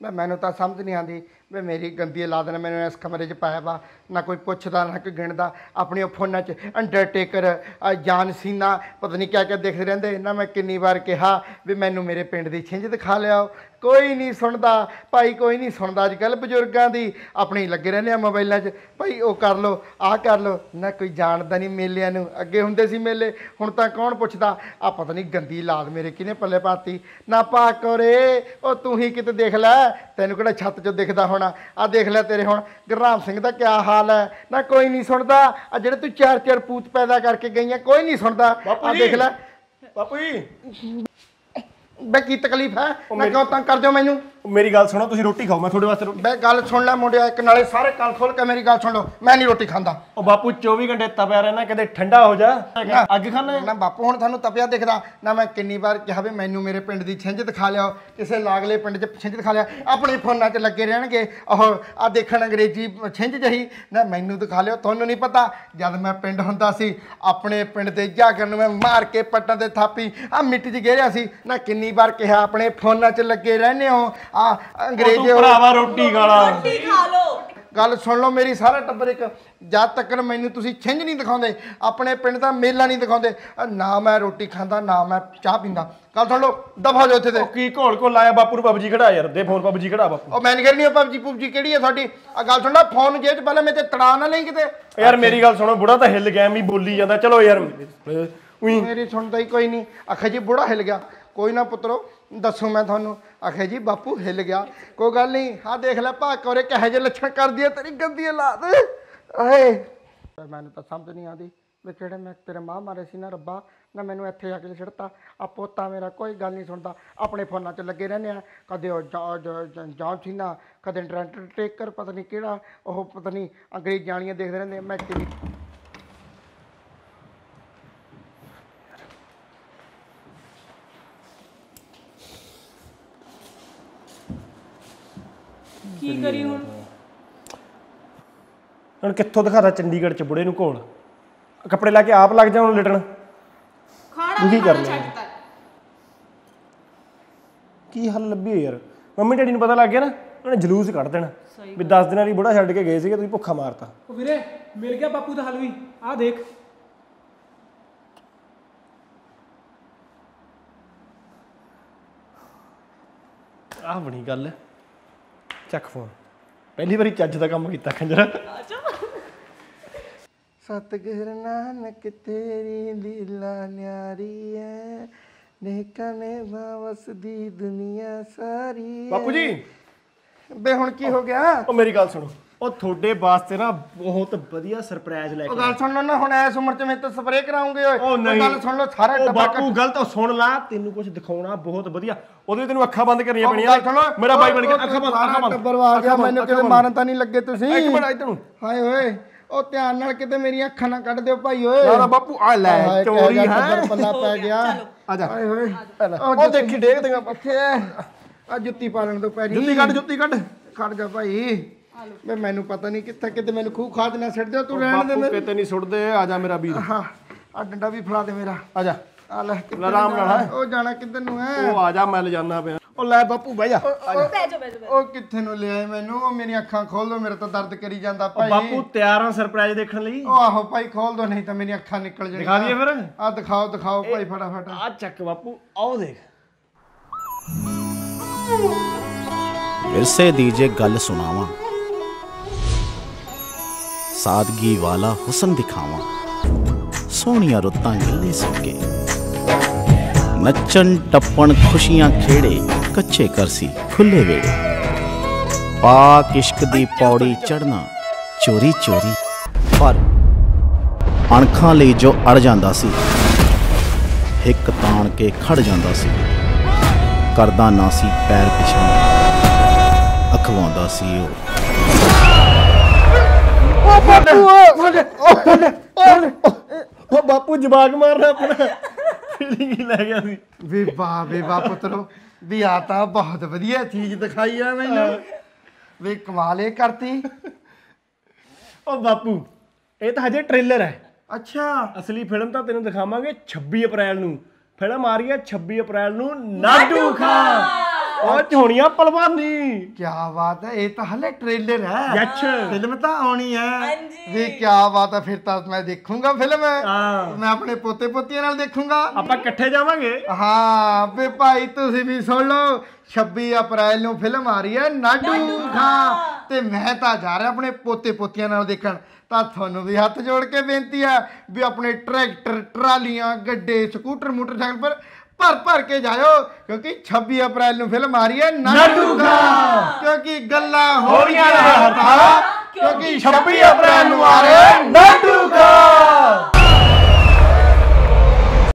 ਮੈਂ ਮੈਨੂੰ ਤਾਂ ਸਮਝ ਨਹੀਂ ਆਉਂਦੀ ਵੀ ਮੇਰੀ ਗੰਦੀ ਔਲਾਦ ਨੇ ਮੈਨੂੰ ਇਸ ਕਮਰੇ 'ਚ ਪਾਇਆ ਵਾ ਨਾ ਕੋਈ ਪੁੱਛਦਾ ਨਾ ਕੋਈ ਗਿਣਦਾ। ਆਪਣੀਆਂ ਫੋਨਾਂ 'ਚ ਅੰਡਰਟੇਕਰ ਅ, ਜਾਨ ਸੀਨਾ ਪਤਾ ਨਹੀਂ ਕਿਆ ਕਿਆ ਦੇਖਦੇ ਰਹਿੰਦੇ। ਨਾ ਮੈਂ ਕਿੰਨੀ ਵਾਰ ਕਿਹਾ ਵੀ ਮੈਨੂੰ ਮੇਰੇ ਪਿੰਡ ਦੀ ਛਿੰਝ ਦਿਖਾ ਲਿਆਓ। ਕੋਈ ਨਹੀਂ ਸੁਣਦਾ। ਭਾਈ ਕੋਈ ਨਹੀਂ ਸੁਣਦਾ ਅੱਜ ਕੱਲ ਬਜ਼ੁਰਗਾਂ ਦੀ। ਆਪਣੀ ਲੱਗੇ ਰਹਿੰਦੇ ਆ ਮੋਬਾਈਲਾਂ 'ਚ। ਭਾਈ ਉਹ ਕਰ ਲੋ ਆਹ ਕਰ ਲੋ ਨਾ ਕੋਈ ਜਾਣਦਾ ਨਹੀਂ ਮੇਲਿਆਂ ਨੂੰ। ਅੱਗੇ ਹੁੰਦੇ ਸੀ ਮੇਲੇ। ਹੁਣ ਤਾਂ ਕੌਣ ਪੁੱਛਦਾ? ਆ ਪਤਾ ਨਹੀਂ ਗੰਦੀ ਲਾਦ ਮੇਰੇ ਕਿਨੇ ਪੱਲੇ ਪਾਤੀ। ਨਾ ਪਾ ਕੋਰੇ ਉਹ ਤੂੰ ਹੀ ਕਿਤੇ ਦੇਖ ਲੈ। ਤੈਨੂੰ ਕਿਹੜਾ ਛੱਤ 'ਚੋਂ ਦਿਖਦਾ ਹੋਣਾ? ਆ ਦੇਖ ਲੈ ਤੇਰੇ ਹੁਣ। ਗੁਰਰਾਮ ਸਿੰਘ ਦਾ ਕਿਆ ਹਾਲ ਹੈ? ਨਾ ਕੋਈ ਨਹੀਂ ਸੁਣਦਾ। ਆ ਜਿਹੜੇ ਤੂੰ ਚਾਰ ਚਾਰ ਪੂਤ ਪੈਦਾ ਕਰਕੇ ਗਈਆਂ ਕੋਈ ਨਹੀਂ ਸੁਣਦਾ। ਆ। ਦੇਖ ਲੈ। ਬਾਪੂ ਜੀ। ਬੇ ਕੀ ਤਕਲੀਫ ਹੈ? ਨਾ ਕਿਉਂ ਤੰਗ ਕਰਦੇ ਹੋ ਮੈਨੂੰ? ਮੇਰੀ ਗੱਲ ਸੁਣੋ ਤੁਸੀਂ ਰੋਟੀ ਖਾਓ ਮੈਂ ਤੁਹਾਡੇ ਵਾਸਤੇ ਰੋਟੀ ਬੇ ਗੱਲ ਸੁਣ ਲੈ ਮੁੰਡਿਆ ਇੱਕ ਨਾਲੇ ਸਾਰੇ ਕੰਨ ਖੋਲ ਕੇ ਮੇਰੀ ਗੱਲ ਸੁਣ ਲਓ ਮੈਂ ਨਹੀਂ ਰੋਟੀ ਖਾਂਦਾ। ਉਹ ਬਾਪੂ 24 ਘੰਟੇ ਤਪਿਆ ਰਹਿਣਾ ਕਦੇ ਠੰਡਾ ਹੋ ਜਾ। ਅੱਗ ਖਾਣਾ ਨਾ ਬਾਪੂ ਹੁਣ ਤੁਹਾਨੂੰ ਤਪਿਆ ਦਿਖਦਾ ਨਾ ਮੈਂ ਕਿੰਨੀ ਵਾਰ ਕਿਹਾ ਵੀ ਮੈਨੂੰ ਮੇਰੇ ਪਿੰਡ ਦੀ ਛਿੰਝ ਦਿਖਾ ਲਿਆਓ ਕਿਸੇ ਲਾਗਲੇ ਪਿੰਡ 'ਚ ਛਿੰਝ ਦਿਖਾ ਲਿਆ ਆਪਣੇ ਫੋਨਾਂ 'ਚ ਲੱਗੇ ਰਹਿਣਗੇ ਉਹ ਆ ਦੇਖਣ ਅੰਗਰੇਜ਼ੀ ਛਿੰਝ ਜਹੀ ਨਾ ਮੈਨੂੰ ਦਿਖਾ ਲਿਓ ਤੁਹਾਨੂੰ ਨਹੀਂ ਪਤਾ ਜਦ ਮੈਂ ਪਿੰਡ ਹੁੰਦਾ ਸੀ ਆਪਣੇ ਪਿੰਡ ਦੇ ਜਾਗਰ ਨੂੰ ਮੈਂ ਮਾਰ ਕੇ ਪੱਟਾਂ ਤੇ ਥਾਪੀ ਆ ਮਿੱਟੀ 'ਚ ਗੇਰਿਆ ਸੀ ਨਾ ਕਿੰਨੀ ਵਾਰ ਕਿਹਾ ਆਪਣੇ ਫੋਨਾਂ 'ਚ ਲੱਗੇ ਰਹਿੰਦੇ ਹੋ ਆ ਤੂੰ ਅੰਗਰੇਜ਼ੀ ਭਰਾਵਾ ਰੋਟੀ ਖਾਲਾ। ਰੋਟੀ ਖਾ ਲੋ ਗੱਲ ਸੁਣ ਲਓ ਮੇਰੀ ਸਾਰਾ ਟੱਬਰ ਇੱਕ ਜਦ ਤੱਕ ਮੈਨੂੰ ਤੁਸੀਂ ਛਿੰਝ ਨਹੀਂ ਦਿਖਾਉਂਦੇ ਆਪਣੇ ਪਿੰਡ ਦਾ ਮੇਲਾ ਨਹੀਂ ਦਿਖਾਉਂਦੇ ਅਹ ਨਾ ਮੈਂ ਰੋਟੀ ਖਾਂਦਾ ਨਾ ਮੈਂ ਚਾਹ ਪੀਂਦਾ। ਗੱਲ ਸੁਣ ਲਓ ਦਫਾ ਜਾਓ ਇੱਥੇ ਤੇ। ਉਹ ਕੀ ਘੋਲ ਕੋ ਲਾਇਆ ਬਾਪੂ ਨੂੰ ਪਬਜੀ ਖੜਾ ਯਾਰ ਦੇ ਫੋਨ ਪਬਜੀ ਖੜਾ ਬਾਪੂ। ਉਹ ਮੈਂ ਨਹੀਂ ਕਰਨੀ ਪਬਜੀ ਪੁਬਜੀ ਕਿਹੜੀ ਹੈ ਤੁਹਾਡੀ ਆ ਗੱਲ ਸੁਣ ਲੈ ਫੋਨ ਜੇਬ 'ਚ ਪਹਿਲਾਂ ਮੇਰੇ ਤੇ ਤੜਾ ਨਾ ਲਈ ਕਿਤੇ। ਯਾਰ ਮੇਰੀ ਗੱਲ ਸੁਣੋ ਬੁੜਾ ਤਾਂ ਹਿੱਲ ਗਿਆ ਐਵੇਂ ਹੀ ਬੋਲੀ ਜਾਂਦਾ। ਚਲੋ ਯਾਰ ਉਹੀ ਮੇਰੀ ਸੁਣਦਾ ਹੀ ਕੋਈ ਨਹੀਂ ਆਖੇ ਜੀ ਬੁੜਾ ਹਿੱਲ ਗਿਆ। ਕੋਈ ਨਾ ਪੁੱਤਰੋ ਦੱਸੋ ਮੈਂ ਤੁਹਾਨੂੰ। ਆਖੇ ਜੀ, ਬਾਪੂ ਹਿੱਲ ਗਿਆ। ਕੋਈ ਗੱਲ ਨਹੀਂ, ਆਹ ਦੇਖ ਲੈ ਭਾ ਕੋਰੇ ਕਹੇ ਜੇ ਲੱਛਣ ਕਰਦੀ ਹੈ ਤੇਰੀ ਗੰਦੀ ਔਲਾਦ। ਆਏ। ਮੈਨੂੰ ਤਾਂ ਸਮਝ ਨਹੀਂ ਆਉਂਦੀ ਵੀ ਕਿਹੜੇ ਮੈਂ ਤੇਰੇ ਮਾਂ ਮਾਰੇ ਸੀ ਨਾ ਰੱਬਾ, ਨਾ ਮੈਨੂੰ ਇੱਥੇ ਆ ਕੇ ਛੱਡਤਾ। ਆ ਪੋਤਾ ਮੇਰਾ ਕੋਈ ਗੱਲ ਨਹੀਂ ਸੁਣਦਾ, ਆਪਣੇ ਫੋਨਾਂ 'ਚ ਲੱਗੇ ਰਹਿੰਦੇ ਆ। ਕਦੇ ਉਹ ਜੌਨ ਸੀਨਾ ਕਦੇ ਟ੍ਰੈਂਟ ਟੇਕਰ ਪਤਾ ਨਹੀਂ ਕਿਹੜਾ, ਉਹ ਪਤਾ ਨਹੀਂ ਅੰਗਰੇਜ਼ ਜਾਣੀਆਂ ਦੇਖਦੇ ਰਹਿੰਦੇ ਮੈਂ ਤੇਰੀ ਕੀ ਕਰੀ ਹੁਣ? ਹੁਣ ਕਿੱਥੋਂ ਦਿਖਾਦਾ ਚੰਡੀਗੜ੍ਹ ਚ ਬੁੜੇ ਨੂੰ ਘੋਲ? ਕੱਪੜੇ ਲਾ ਕੇ ਆਪ ਲੱਗ ਜਾ ਹੁਣ ਲਿਟਣ। ਖਾਣਾ ਕੀ ਕਰਨਾ ਕੀ ਹੱਲ ਲੱਭੀ ਯਾਰ? ਮੰਮੀ ਡੈਡੀ ਨੂੰ ਪਤਾ ਲੱਗ ਗਿਆ ਨਾ ਉਹਨੇ ਜਲੂਸ ਕੱਢ ਦੇਣਾ। ਵੀ 10 ਦਿਨਾਂ ਲਈ ਬੁੜਾ ਛੱਡ ਕੇ ਗਏ ਸੀਗੇ ਤੁਸੀਂ ਭੁੱਖਾ ਮਾਰਤਾ। ਉਹ ਵੀਰੇ ਮਿਲ ਗਿਆ ਬਾਪੂ ਦਾ ਹੱਲ ਵੀ। ਆਹ ਦੇਖ। ਆਹ ਬਣੀ ਗੱਲ। ਚੱਕ ਫੋਨ। ਪਹਿਲੀ ਵਾਰੀ ਚੱਜ ਦਾ ਕੰਮ ਕੀਤਾ ਖੰਜਰਾ। ਸਤਿਗੁਰ ਨਾਨਕ ਤੇਰੀ ਲੀਲਾ ਨਿਆਰੀ ਐ ਨੇਕਾਂ ਨੇ ਵਸਦੀ ਦੁਨੀਆ ਸਾਰੀ। ਬਾਪੂ ਜੀ। ਬੇ ਹੁਣ ਕੀ ਹੋ ਗਿਆ? ਉਹ ਮੇਰੀ ਗੱਲ ਸੁਣੋ। ਉਹ ਤੁਹਾਡੇ ਵਾਸਤੇ ਨਾ ਬਹੁਤ ਵਧੀਆ ਸਰਪ੍ਰਾਈਜ਼ ਲੈ ਉਹ ਕੇ ਗੱਲ ਸੁਣ ਲਓ ਨਾ ਹੁਣ ਐਸ ਉਮਰ ਚ ਮੈਂ ਤਾਂ ਸਪਰੇਅ ਕਰਾਉਂਗੇ ਓਏ। ਉਹ ਨਹੀਂ। ਗੱਲ ਸੁਣ ਲਓ ਸਾਰਾ ਉਹ ਟੱਬਰ ਬਾਪੂ ਗਲਤ ਸੁਣ ਲਾ ਤੈਨੂੰ ਕੁਝ ਦਿਖਾਉਣਾ ਬਹੁਤ ਵਧੀਆ। ਉਹਦੇ ਤੈਨੂੰ ਅੱਖਾਂ ਬੰਦ ਕਰਨੀਆਂ ਉਹ ਪੈਣੀਆਂ। ਗੱਲ ਸੁਣੋ ਮੇਰਾ ਬਾਈ ਬਣ ਕੇ ਉਹ ਅੱਖਾਂ ਬੰਦ ਅੱਖਾਂ ਬੰਦ। ਟੱਬਰ ਆ ਗਿਆ ਮੈਨੂੰ ਕਿਤੇ। ਮਾਰਨ ਤਾਂ ਨਹੀਂ ਲੱਗੇ ਤੁਸੀਂ। ਇੱਕ ਮਿੰਟ ਇੱਧਰ ਨੂੰ। ਹਾਏ ਓਏ ਉਹ ਧਿਆਨ ਨਾਲ ਕਿਤੇ ਮੇਰੀਆਂ ਅੱਖਾਂ ਨਾ ਕੱਢ ਦਿਓ ਭਾਈ ਓਏ। ਨਾ ਬਾਪੂ ਆ ਲੈ ਚੋਰੀ ਹੈ? ਟੱਬਰ ਪੱਲਾ ਪੈ ਗਿਆ। ਆ ਜਾ। ਹਾਏ ਓਏ ਉਹ ਦੇਖੀ ਡੇਗ ਦੇਗਾ ਕਿੱਥੇ ਆ ਜੁੱਤੀ ਪਾਲਣ ਤੋਂ ਪੈਰੀ। ਜੁੱਤੀ ਕੱਢ ਜੁੱਤੀ ਕੱਢ। ਖੜ ਜਾ ਭਾਈ। ਮੈਂ ਮੈਨੂੰ ਪਤਾ ਨਹੀਂ ਕਿੱਥੇ ਕਿਤੇ ਮੈਨੂੰ ਖੂਹ ਖਾਦ ਨਾ ਛੱਡ ਦਿਓ ਤੂੰ ਰਹਿਣ ਦੇ ਬਾਪੂ ਮੈਨੂੰ ਕਿਤੇ ਨਹੀਂ ਸੁੱਟਦੇ ਆ ਜਾ ਮੇਰਾ ਵੀਰ। ਹਾਂ ਆ ਡੰਡਾ ਵੀ ਫੜਾ ਦੇ ਮੇਰਾ। ਆ ਜਾ। ਆ ਲੈ ਕਿੱਧਰ ਆਰਾਮ ਨਾਲ, ਜਾਣਾ? ਉਹ ਜਾਣਾ ਕਿੱਧਰ ਨੂੰ ਹੈ? ਉਹ ਆ ਜਾ ਮੈਂ ਲਿਜਾਨਾ ਪਿਆ। ਉਹ ਲੈ ਬਾਪੂ ਬਹਿ ਜਾ ਬਹਿ ਜਾ ਬਹਿ ਜਾ ਬਹਿ ਜਾ। ਉਹ ਕਿੱਥੇ ਨੂੰ ਲਿਆਏ ਮੈਨੂੰ? ਉਹ ਮੇਰੀਆਂ ਅੱਖਾਂ ਖੋਲ ਦੋ ਮੇਰੇ ਤਾਂ ਦਰਦ ਕਰੀ ਜਾਂਦਾ ਭਾਈ। ਬਾਪੂ ਤਿਆਰ ਆ ਸਰਪ੍ਰਾਈਜ਼ ਦੇਖਣ ਲਈ। ਉਹ ਆਹੋ ਭਾਈ ਖੋਲ ਦੋ ਨਹੀਂ ਤਾਂ ਮੇਰੀਆਂ ਅੱਖਾਂ ਨਿਕਲ ਜਾਣੀਆਂ ਦਿਖਾ ਦਈਏ ਫਿਰ। ਆ ਦਿਖਾਓ ਦਿਖਾਓ ਭਾਈ ਫਟਾਫਟ। ਆ ਚੱਕ ਬਾਪੂ ਆਓ ਦੇਖ। ਇਰਸੇ ਦੀਜੇ ਗੱਲ ਸੁਣਾਵਾਂ ਸਾਦਗੀ ਵਾਲਾ ਹੁਸਨ ਦਿਖਾਵਾਂ। ਸੋਹਣੀਆਂ ਰੁੱਤਾਂ ਗਿੱਲੇ ਸੁੱਕੇ ਨੱਚਣ, ਟੱਪਣ, ਖੁਸ਼ੀਆਂ ਖੇੜੇ, ਕੱਚੇ ਕਰਸੀ ਖੁੱਲੇ ਵੇੜੇ। ਪਾਕ ਇਸ਼ਕ ਦੀ ਪੌੜੀ ਚੜਨਾ ਚੋਰੀ ਚੋਰੀ। ਪਰ ਅਣਖਾਂ ਲਈ ਜੋ ਅੜ ਜਾਂਦਾ ਸੀ, ਹਿੱਕ ਤਾਣ ਕੇ ਖੜ ਜਾਂਦਾ ਸੀ। ਕਰਦਾ ਨਾ ਸੀ ਪੈਰ ਪਿਛਾਂ ਅਖਵਾਉਂਦਾ ਸੀ ਉਹ। ਬਾਪੂ। ਜਵਾਕ ਮਾਰਨਾ ਆਪਣਾ। ਫੀਲਿੰਗ ਹੀ ਲੈ ਗਿਆ ਸੀ। ਵੀ ਵਾਹ ਵੀ ਵਾਹ ਪੁੱਤਰੋ ਵੀ ਆ ਤਾਂ ਬਹੁਤ ਵਧੀਆ ਚੀਜ਼ ਦਿਖਾਈ ਆ ਮੈਨੂੰ। ਵੀ ਕਮਾਲ ਇਹ ਕਰਤੀ। ਉਹ ਬਾਪੂ ਇਹ ਤਾਂ ਹਜੇ ਟ੍ਰੇਲਰ ਹੈ। ਅੱਛਾ। ਅਸਲੀ ਫਿਲਮ ਤਾਂ ਤੈਨੂੰ ਦਿਖਾਵਾਂਗੇ 26 ਅਪ੍ਰੈਲ ਨੂੰ। ਫਿਲਮ ਆ ਰਹੀ ਹੈ 26 ਅਪ੍ਰੈਲ ਨੂੰ। ਨਾਡੂ ਖਾਂ ਉਹ ਚ ਹੋਣੀ ਆ ਪਲਵਾਨੀ ਕੀ ਬਾਤ ਹੈ ਇਹ ਤਾਂ ਹਲੇ ਟ੍ਰੇਲਰ ਹੈ। ਫਿਲਮ ਤਾਂ ਆਉਣੀ ਹੈ। ਹਾਂਜੀ। ਵੀ ਕੀ ਬਾਤ ਹੈ ਫਿਰ ਤਾਂ ਮੈਂ ਦੇਖੂੰਗਾ ਫਿਲਮ ਹਾਂ। ਮੈਂ ਆਪਣੇ ਪੋਤੇ ਪੋਤੀਆਂ ਨਾਲ ਦੇਖੂੰਗਾ। ਆਪਾਂ ਇਕੱਠੇ ਜਾਵਾਂਗੇ। ਹਾਂ ਵੇ ਭਾਈ ਤੁਸੀਂ ਵੀ ਸੁਣ ਲਓ 26 ਅਪ੍ਰੈਲ ਨੂੰ ਫਿਲਮ ਆ ਰਹੀ ਹੈ ਨਾਡੂ ਖਾਂ। ਤੇ ਮੈਂ ਤਾਂ ਜਾ ਰਿਹਾ ਆਪਣੇ ਪੋਤੇ ਪੋਤੀਆਂ ਨਾਲ ਦੇਖਣ। ਤਾਂ ਤੁਹਾਨੂੰ ਵੀ ਹੱਥ ਜੋੜ ਕੇ ਬੇਨਤੀ ਹੈ ਵੀ ਆਪਣੇ ਟਰੈਕਟਰ ਟਰਾਲੀਆਂ ਗੱਡੇ ਸਕੂਟਰ ਮੋਟਰਸਾਈਕਲ ਪਰ ਭਰ ਭਰ ਕੇ ਜਾਇਓ ਕਿਉਂਕਿ 26 ਅਪ੍ਰੈਲ ਨੂੰ ਫਿਲਮ ਆ ਰਹੀ ਹੈ ਖਾਂ ਕਿਉਂਕਿ ਗੱਲਾਂ ਹੋ ਰਹੀਆਂ ਹੱਥਾਂ ਕਿਉਂਕਿ 26 ਅਪ੍ਰੈਲ ਨੂੰ ਆ ਰਿਹਾ ਖਾਂ